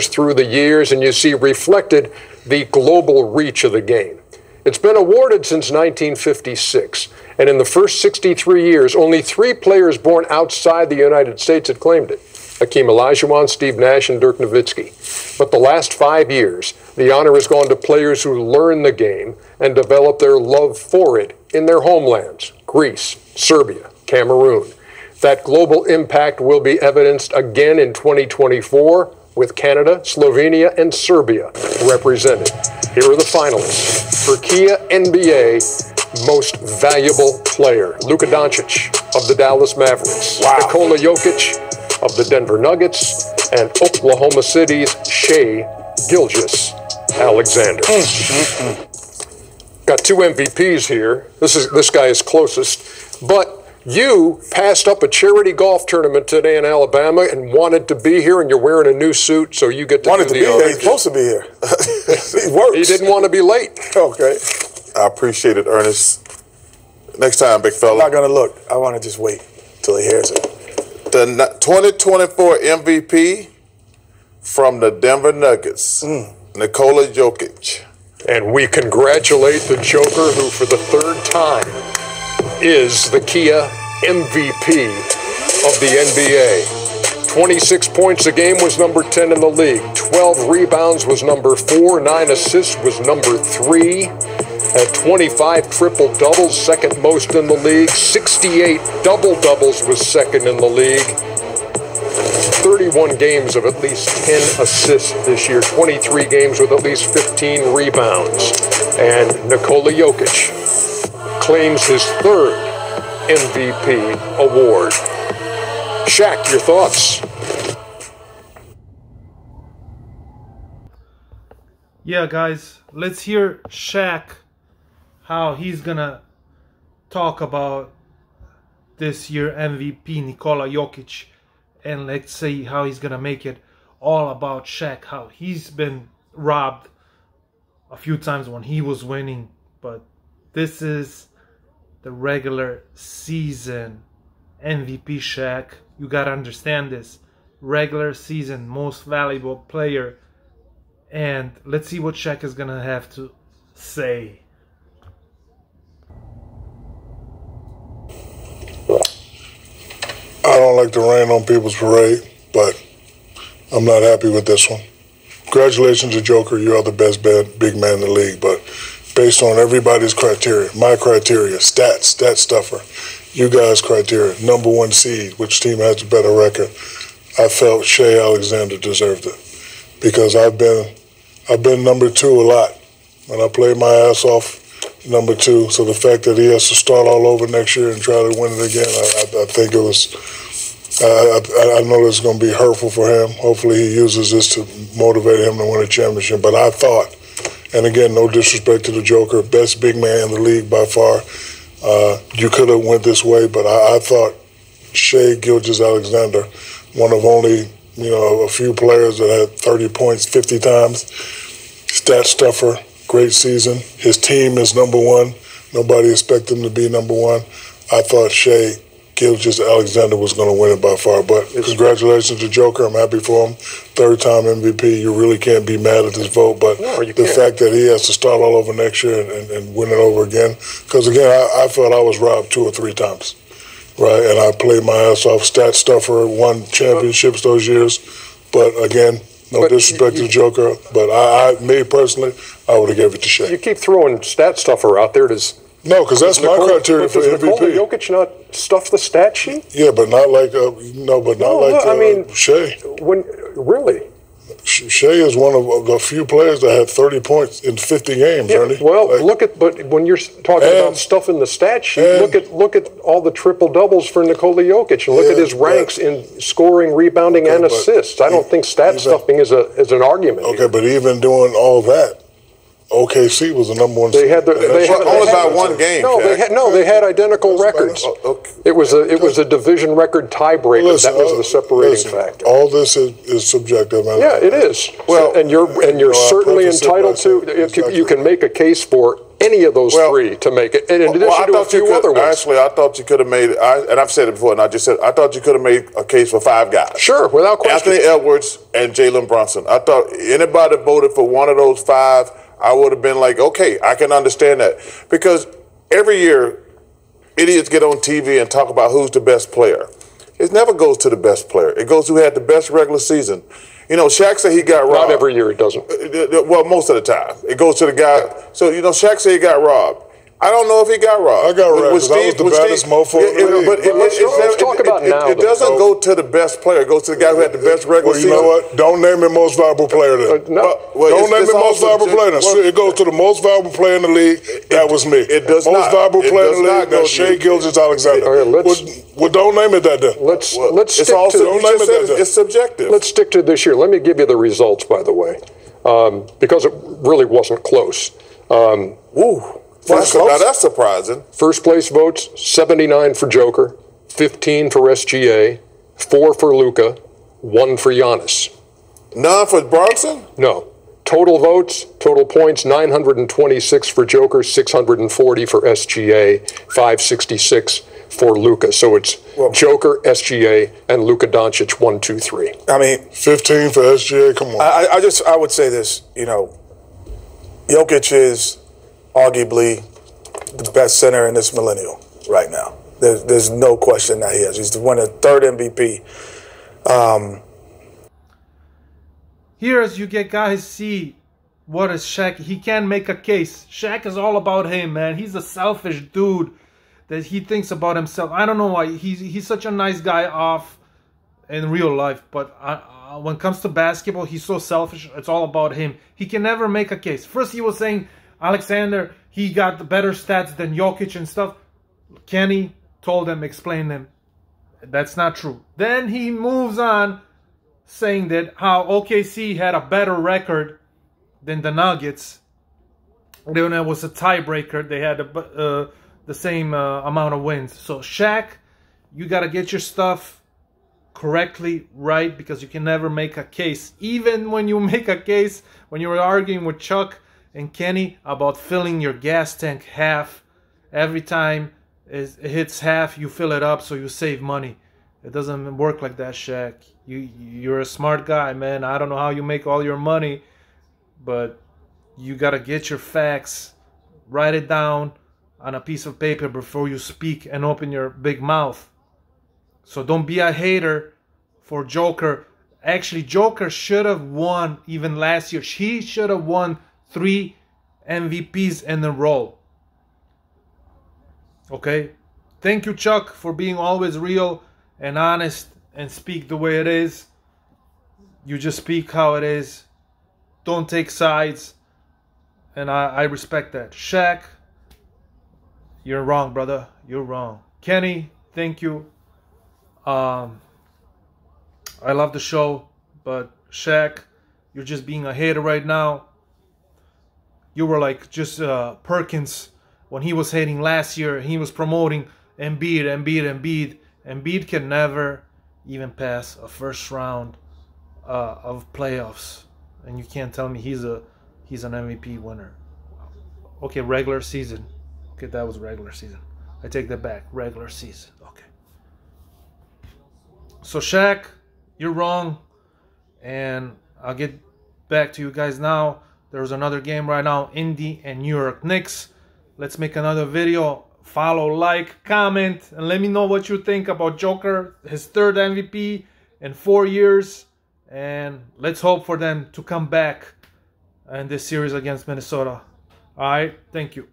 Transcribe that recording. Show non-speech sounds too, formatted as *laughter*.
through the years, and you see reflected the global reach of the game. It's been awarded since 1956, and in the first 63 years, only three players born outside the United States had claimed it. Hakeem Olajuwon, Steve Nash, and Dirk Nowitzki. But the last five years, the honor has gone to players who learn the game and develop their love for it in their homelands Greece, Serbia, Cameroon. That global impact will be evidenced again in 2024 with Canada, Slovenia, and Serbia represented. Here are the finalists for Kia NBA Most Valuable Player Luka Doncic of the Dallas Mavericks, wow. Nikola Jokic of the Denver Nuggets, and Oklahoma City's Shai Gilgeous Alexander. Mm, mm, mm. Got two MVPs here. This is this guy is closest, but you passed up a charity golf tournament today in Alabama and wanted to be here, and you're wearing a new suit, so you get to wanted do to the be here. He's supposed to be here. *laughs* he works. He didn't want to be late. Okay. I appreciate it, Ernest. Next time, big fella. I'm not gonna look. I want to just wait till he hears it. The 2024 MVP from the Denver Nuggets, mm. Nikola Jokic. And we congratulate the Joker, who for the third time is the Kia MVP of the NBA. 26 points a game was number 10 in the league. 12 rebounds was number 4. 9 assists was number 3. At 25 triple doubles, second most in the league. 68 double doubles was second in the league. 31 games of at least 10 assists this year, 23 games with at least 15 rebounds. And Nikola Jokic claims his third MVP award. Shaq, your thoughts? Yeah, guys, let's hear Shaq how he's gonna talk about this year MVP Nikola Jokic and let's see how he's gonna make it all about Shaq how he's been robbed a few times when he was winning but this is the regular season MVP Shaq. You gotta understand this. Regular season most valuable player. And let's see what Shaq is gonna have to say. I don't like to rain on people's parade, but I'm not happy with this one. Congratulations to Joker. You are the best big man in the league, but based on everybody's criteria, my criteria, stats, stat stuffer, you guys' criteria, number one seed, which team has a better record. I felt Shai Alexander deserved it because I've been I've been number two a lot. and I played my ass off, number two. So the fact that he has to start all over next year and try to win it again, I, I, I think it was. I, I, I know it's going to be hurtful for him. Hopefully, he uses this to motivate him to win a championship. But I thought and again, no disrespect to the Joker, best big man in the league by far. Uh, you could have went this way, but I, I thought Shai Gilgeous Alexander, one of only you know a few players that had 30 points 50 times, stat stuffer, great season. His team is number one. Nobody expected him to be number one. I thought Shai Gilgeous Alexander was going to win it by far. But congratulations to Joker. I'm happy for him. Third time MVP. You really can't be mad at this vote. But no, the can't. fact that he has to start all over next year and, and, and win it over again. Because, again, I, I, felt I was robbed two or three times. Right? And I played my ass off. Stat stuffer, won championships those years. But, again, no but disrespect you, to Joker, but I, I, me personally, I would have gave it to Shai. You keep throwing stat stuffer out there. Does no, because that's my criteria for MVP. Nikola Jokic not stuff the stat sheet? Yeah, but not like uh, no, but not no, like uh, I mean Shai. When really? Shai is one of the few players that had 30 points in 50 games, yeah, Ernie. Well, like, look at but when you're talking and, about stuff in the stat sheet, look at look at all the triple doubles for Nikola Jokic and look yeah, at his ranks but, in scoring, rebounding, okay, and assists. I don't think stat even, stuffing is a is an argument. Okay, here. but even doing all that, OKC was the number one. They had the, they had, only by one game. No, they had no, they had identical records. Oh, okay. It was a it was a division record tiebreaker. Listen, that was the uh, separating listen, factor. All this is, is subjective. Man. Yeah, it is. Well, and you're and you're certainly entitled to. You can make a case for any of those Well- three to make it, in addition Well, I to a few could, other ones. Actually, I thought you could have made. I, and I've said it before, and I just said I thought you could have made a case for five guys. Sure, without question. Anthony Edwards and Jalen Brunson. I thought anybody voted for one of those five, I would have been like, okay, I can understand that because every year idiots get on TV and talk about who's the best player. It never goes to the best player. It goes who had the best regular season. You know, Shaq said he got robbed. Not every year it doesn't. Uh, Well, most of the time, it goes to the guy. So you know, Shaq said he got robbed. I don't know if he got robbed. I got With- robbed with 'cause I was the with baddest mofo in it- the it- league. But it, Let's- let's talk about now, It doesn't go to the best player. It goes to the guy who had the best regular Well, you know what? Don't name me most valuable player then. Uh, no. Well, well, Don't name it's me most valuable player. Then. it goes to the most valuable player in the league. That was me. it does not. most not. valuable player does in the league. go That's Shai you. Gilgeous Alexander. All right, let's- well, well, don't name it that then. Let's let's stick to you Don't name it that it's, subjective. let's stick to this year. Let me give you the results, by the way, um, because it really wasn't close. Um, Ooh, First now that's surprising. First place votes 79 for Joker, 15 for SGA, 4 for Luka, 1 for Giannis. None for Brunson. No. Total votes, total points 926 for Joker, 640 for SGA, 566 for Luka. So it's Joker, SGA, and Luka Doncic 1, 2, 3. I mean, 15 for SGA. Come on. I, I just I would say this. You know, Jokic is arguably the best center in this millennial right now. There's there's no question that he is. He's the one of third MVP. Here, as you get guys see what is Shaq, he can't make a case. Shaq is all about him, man. He's a selfish dude that he thinks about himself. I don't know why. He's he's such a nice guy off in real life, but uh, uh, when it comes to basketball, he's so selfish. It's all about him. He can never make a case. First, he was saying Alexander he got the better stats than Jokic and stuff. Kenny told them, explained them. That's not true. Then he moves on saying that how OKC had a better record than the Nuggets. Then it was a tiebreaker. They had a, uh, the same uh, amount of wins. So Shaq, you gotta get your stuff correctly right because you can never make a case. Even when you *laughs* make a case, when you were arguing with Chuck and Kenny about filling your gas tank half every time it hits half, you fill it up so you save money. It doesn't work like that, Shaq. You you're a smart guy, man. I don't know how you make all your money, but you gotta get your facts, write it down on a piece of paper before you speak and open your big mouth. So don't be a hater for Joker. Actually, Joker should have won even last year. He should have won three MVPs in a row. Okay? Thank you, Chuck, for being always real and honest and speak the way it is. You just speak how it is. Don't take sides. And I, I respect that. Shaq, you're wrong, brother. You're wrong. Kenny, thank you. Um, I love the show, but Shaq, you're just being a hater right now. You were like just uh, Perkins when he was hating last year. He was promoting Embiid, Embiid, Embiid. Embiid can never even pass a first round uh, of playoffs, and you can't tell me he's a he's an MVP winner. Okay, regular season. Okay, that was regular season. I take that back. Regular season. Okay. So Shaq, you're wrong, and I'll get back to you guys now. There's another game right now, Indy and New York Knicks. Let's make another video. Follow, like, comment, and let me know what you think about Joker, his third MVP in four years. And let's hope for them to come back in this series against Minnesota. All right, thank you.